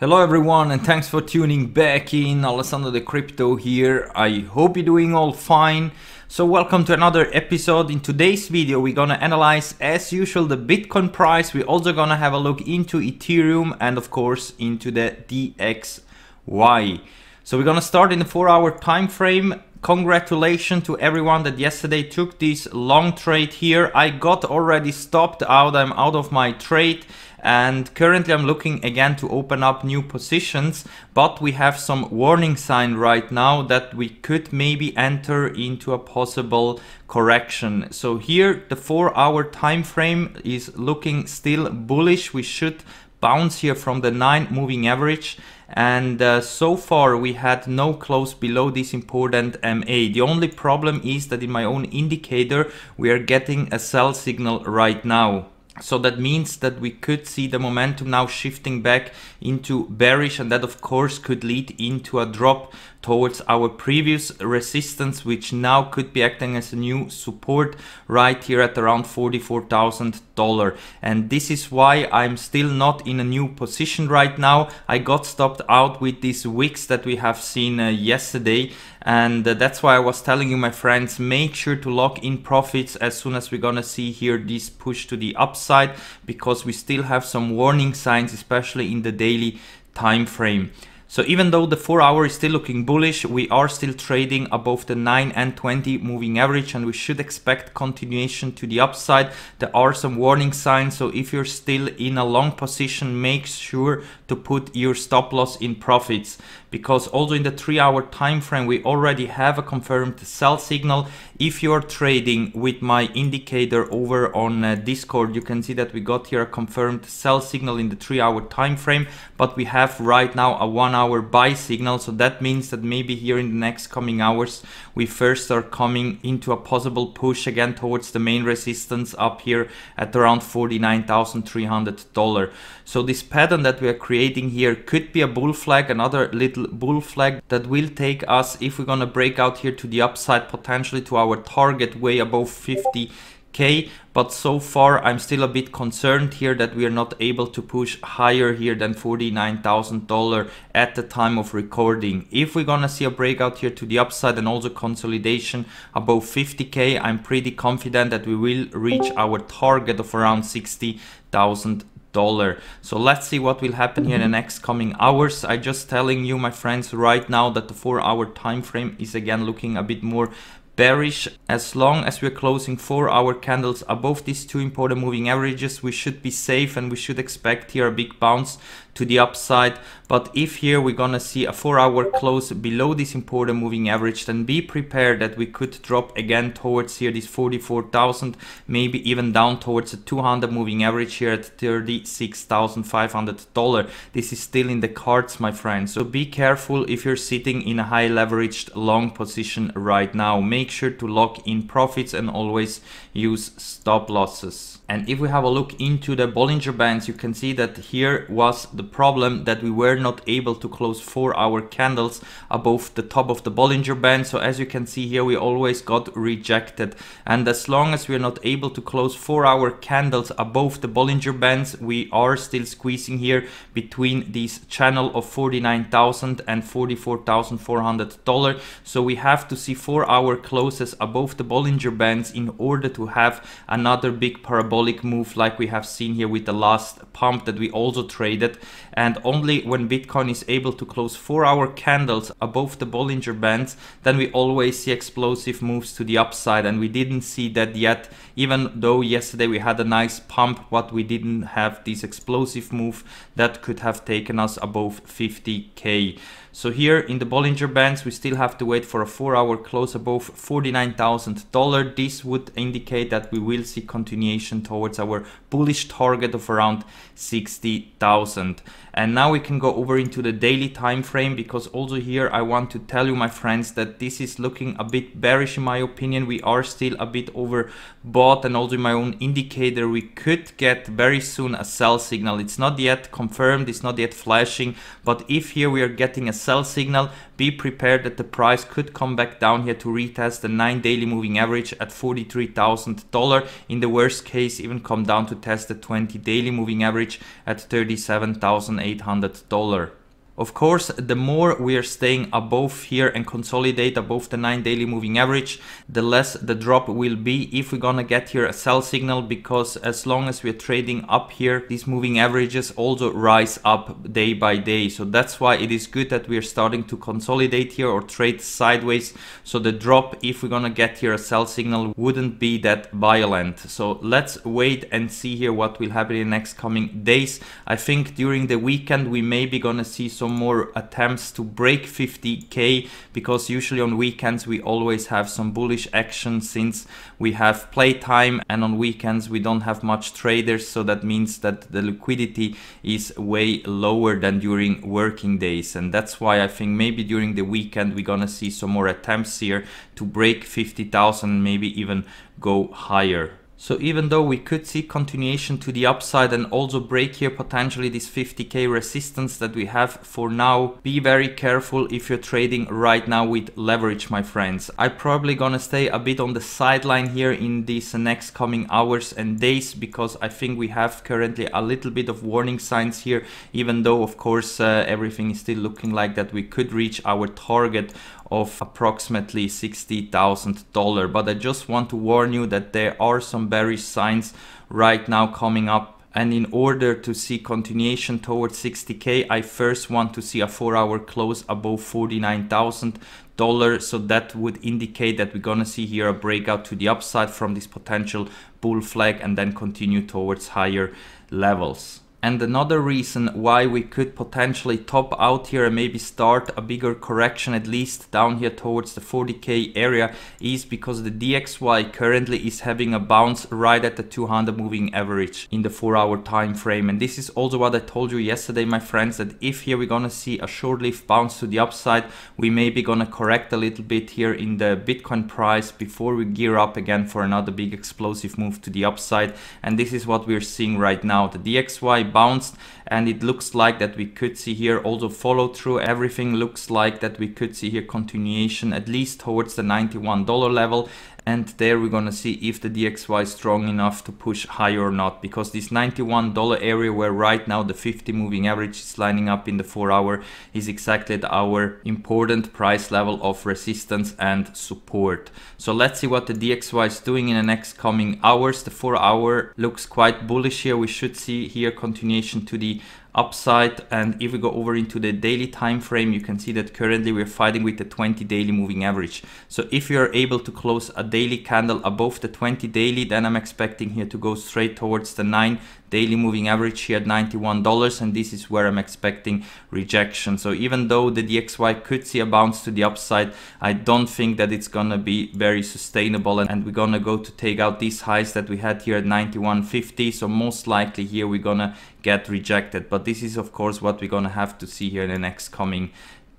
Hello everyone and thanks for tuning back in. Alessandro De Crypto here. I hope you're doing all fine. So welcome to another episode. In today's video we're gonna analyze as usual the Bitcoin price. We're also gonna have a look into Ethereum and of course into the DXY. So we're gonna start in the 4 hour time frame congratulations to everyone that yesterday took this long trade here. I got already stopped out. I'm out of my trade and currently I'm looking again to open up new positions but we have some warning sign right now that we could maybe enter into a possible correction so here the four hour time frame is looking still bullish we should bounce here from the 9 moving average and uh, so far we had no close below this important MA. The only problem is that in my own indicator we are getting a sell signal right now. So that means that we could see the momentum now shifting back into bearish and that of course could lead into a drop towards our previous resistance which now could be acting as a new support right here at around $44,000 and this is why I'm still not in a new position right now. I got stopped out with these wicks that we have seen uh, yesterday and uh, that's why I was telling you my friends make sure to lock in profits as soon as we're gonna see here this push to the upside because we still have some warning signs especially in the daily time frame so even though the 4 hour is still looking bullish, we are still trading above the 9 and 20 moving average and we should expect continuation to the upside. There are some warning signs, so if you're still in a long position, make sure to put your stop loss in profits because also in the 3 hour time frame we already have a confirmed sell signal. If you're trading with my indicator over on uh, Discord, you can see that we got here a confirmed sell signal in the 3 hour time frame, but we have right now a 1 hour buy signal. So that means that maybe here in the next coming hours, we first are coming into a possible push again towards the main resistance up here at around $49,300. So this pattern that we are creating here could be a bull flag, another little bull flag that will take us, if we're gonna break out here to the upside, potentially to our target way above 50 k but so far I'm still a bit concerned here that we are not able to push higher here than $49,000 at the time of recording. If we're gonna see a breakout here to the upside and also consolidation above 50k, I'm pretty confident that we will reach our target of around 60,000 dollar so let's see what will happen here in the next coming hours I'm just telling you my friends right now that the four hour time frame is again looking a bit more bearish. As long as we're closing four hour candles above these two important moving averages we should be safe and we should expect here a big bounce to the upside. But if here we're gonna see a four hour close below this important moving average, then be prepared that we could drop again towards here this 44,000, maybe even down towards the 200 moving average here at $36,500. This is still in the cards, my friends. So be careful if you're sitting in a high leveraged long position right now. Make sure to lock in profits and always use stop losses. And if we have a look into the Bollinger Bands, you can see that here was the problem that we were not able to close 4 hour candles above the top of the Bollinger Band. So as you can see here, we always got rejected. And as long as we're not able to close 4 hour candles above the Bollinger Bands, we are still squeezing here between this channel of $49,000 and $44,400. So we have to see 4 hour closes above the Bollinger Bands in order to have another big parabolic move like we have seen here with the last pump that we also traded and only when Bitcoin is able to close 4 hour candles above the Bollinger Bands then we always see explosive moves to the upside and we didn't see that yet even though yesterday we had a nice pump but we didn't have this explosive move that could have taken us above 50k. So here in the Bollinger Bands, we still have to wait for a 4 hour close above $49,000. This would indicate that we will see continuation towards our bullish target of around 60,000. And now we can go over into the daily time frame because also here I want to tell you my friends that this is looking a bit bearish in my opinion. We are still a bit overbought and also in my own indicator we could get very soon a sell signal. It's not yet confirmed, it's not yet flashing, but if here we are getting a sell signal, be prepared that the price could come back down here to retest the 9 daily moving average at $43,000. In the worst case even come down to test the 20 daily moving average at $37,800. $800 of course, the more we are staying above here and consolidate above the 9 daily moving average, the less the drop will be if we're gonna get here a sell signal because as long as we're trading up here, these moving averages also rise up day by day. So that's why it is good that we're starting to consolidate here or trade sideways. So the drop, if we're gonna get here a sell signal, wouldn't be that violent. So let's wait and see here what will happen in the next coming days. I think during the weekend, we may be gonna see some some more attempts to break 50k because usually on weekends we always have some bullish action since we have playtime and on weekends we don't have much traders so that means that the liquidity is way lower than during working days and that's why I think maybe during the weekend we're gonna see some more attempts here to break 50,000 maybe even go higher. So even though we could see continuation to the upside and also break here potentially this 50k resistance that we have for now, be very careful if you're trading right now with leverage my friends. I'm probably gonna stay a bit on the sideline here in these next coming hours and days because I think we have currently a little bit of warning signs here even though of course uh, everything is still looking like that we could reach our target of approximately $60,000. But I just want to warn you that there are some bearish signs right now coming up. And in order to see continuation towards 60k I first want to see a 4 hour close above 49,000 dollars so that would indicate that we're gonna see here a breakout to the upside from this potential bull flag and then continue towards higher levels and another reason why we could potentially top out here and maybe start a bigger correction at least down here towards the 40k area is because the DXY currently is having a bounce right at the 200 moving average in the 4 hour time frame. And this is also what I told you yesterday my friends that if here we're gonna see a short-lived bounce to the upside we may be gonna correct a little bit here in the Bitcoin price before we gear up again for another big explosive move to the upside. And this is what we're seeing right now. The DXY bounced and it looks like that we could see here also follow through. Everything looks like that we could see here continuation at least towards the $91 level and there we're gonna see if the DXY is strong enough to push higher or not because this $91 area where right now the 50 moving average is lining up in the 4 hour is exactly at our important price level of resistance and support. So let's see what the DXY is doing in the next coming hours. The 4 hour looks quite bullish here. We should see here continuation to the upside and if we go over into the daily time frame you can see that currently we're fighting with the 20 daily moving average. So if you're able to close a daily candle above the 20 daily then i'm expecting here to go straight towards the 9 daily moving average here at $91 and this is where I'm expecting rejection. So even though the DXY could see a bounce to the upside, I don't think that it's gonna be very sustainable and, and we're gonna go to take out these highs that we had here at 91.50. So most likely here we're gonna get rejected. But this is of course what we're gonna have to see here in the next coming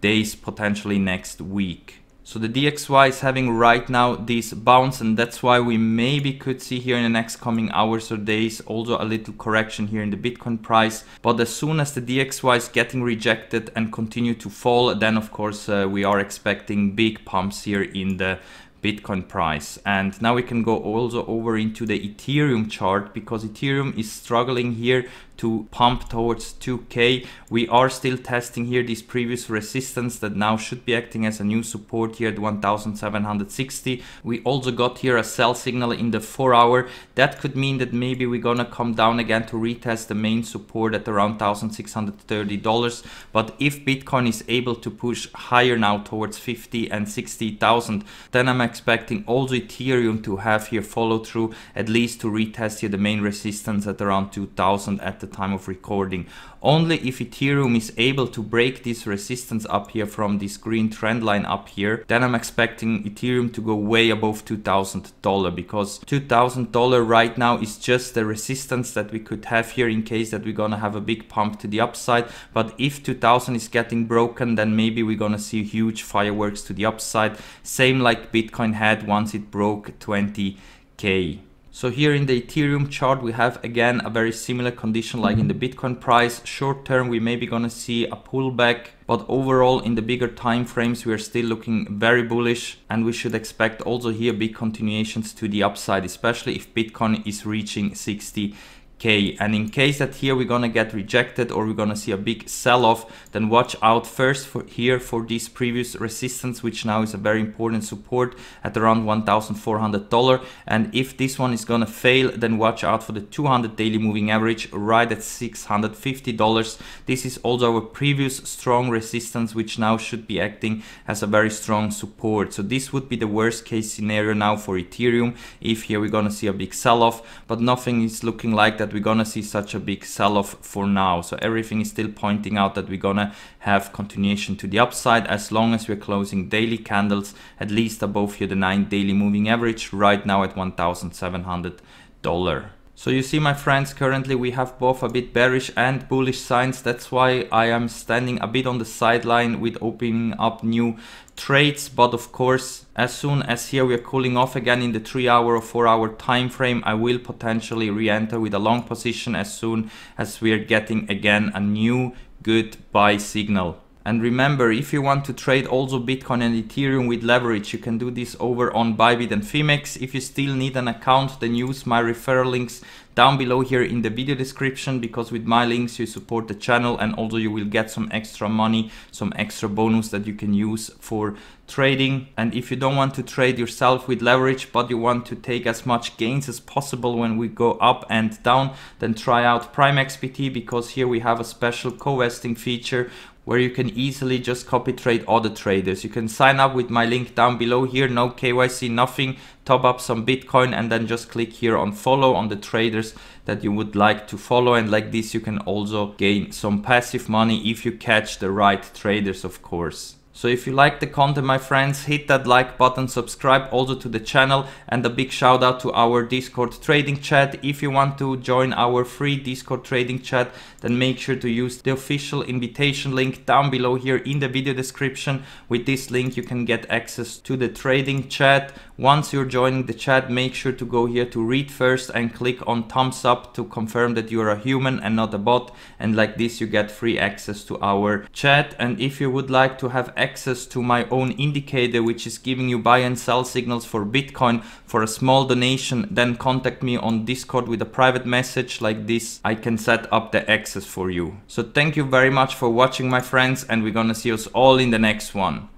days, potentially next week. So the DXY is having right now this bounce and that's why we maybe could see here in the next coming hours or days also a little correction here in the Bitcoin price. But as soon as the DXY is getting rejected and continue to fall, then of course uh, we are expecting big pumps here in the Bitcoin price. And now we can go also over into the Ethereum chart because Ethereum is struggling here to pump towards 2k. We are still testing here this previous resistance that now should be acting as a new support here at 1760. We also got here a sell signal in the 4 hour. That could mean that maybe we're gonna come down again to retest the main support at around $1,630. But if Bitcoin is able to push higher now towards 50 and 60,000, then I'm expecting also Ethereum to have here follow through at least to retest here the main resistance at around 2000 at the time of recording. Only if Ethereum is able to break this resistance up here from this green trend line up here, then I'm expecting Ethereum to go way above $2,000 because $2,000 right now is just the resistance that we could have here in case that we're gonna have a big pump to the upside. But if 2000 is getting broken, then maybe we're gonna see huge fireworks to the upside. Same like Bitcoin had once it broke 20k. So here in the Ethereum chart, we have again a very similar condition like in the Bitcoin price. Short term, we may be gonna see a pullback, but overall in the bigger time frames, we are still looking very bullish and we should expect also here big continuations to the upside, especially if Bitcoin is reaching 60 Okay, and in case that here we're gonna get rejected or we're gonna see a big sell-off, then watch out first for here for this previous resistance, which now is a very important support at around $1,400. And if this one is gonna fail, then watch out for the 200 daily moving average right at $650. This is also our previous strong resistance, which now should be acting as a very strong support. So this would be the worst case scenario now for Ethereum if here we're gonna see a big sell-off, but nothing is looking like that that we're gonna see such a big sell-off for now. So everything is still pointing out that we're gonna have continuation to the upside as long as we're closing daily candles at least above here the 9 daily moving average right now at $1,700. So you see my friends, currently we have both a bit bearish and bullish signs. That's why I am standing a bit on the sideline with opening up new trades. But of course, as soon as here we are cooling off again in the 3 hour or 4 hour time frame, I will potentially re-enter with a long position as soon as we are getting again a new good buy signal. And remember, if you want to trade also Bitcoin and Ethereum with leverage, you can do this over on Bybit and Phemex. If you still need an account, then use my referral links down below here in the video description because with my links you support the channel and also you will get some extra money, some extra bonus that you can use for trading. And if you don't want to trade yourself with leverage, but you want to take as much gains as possible when we go up and down, then try out Prime XBT because here we have a special co-vesting feature where you can easily just copy trade other traders. You can sign up with my link down below here, no KYC, nothing, top up some Bitcoin and then just click here on follow on the traders that you would like to follow and like this you can also gain some passive money if you catch the right traders of course. So if you like the content, my friends, hit that like button, subscribe also to the channel and a big shout out to our Discord trading chat. If you want to join our free Discord trading chat, then make sure to use the official invitation link down below here in the video description. With this link, you can get access to the trading chat. Once you're joining the chat, make sure to go here to read first and click on thumbs up to confirm that you're a human and not a bot. And like this, you get free access to our chat. And if you would like to have access to my own indicator which is giving you buy and sell signals for Bitcoin for a small donation then contact me on Discord with a private message like this I can set up the access for you. So thank you very much for watching my friends and we're gonna see us all in the next one.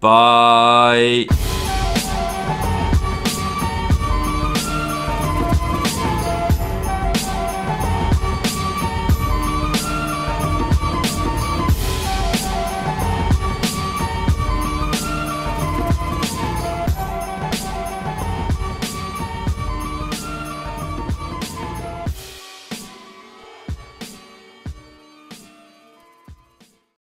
Bye!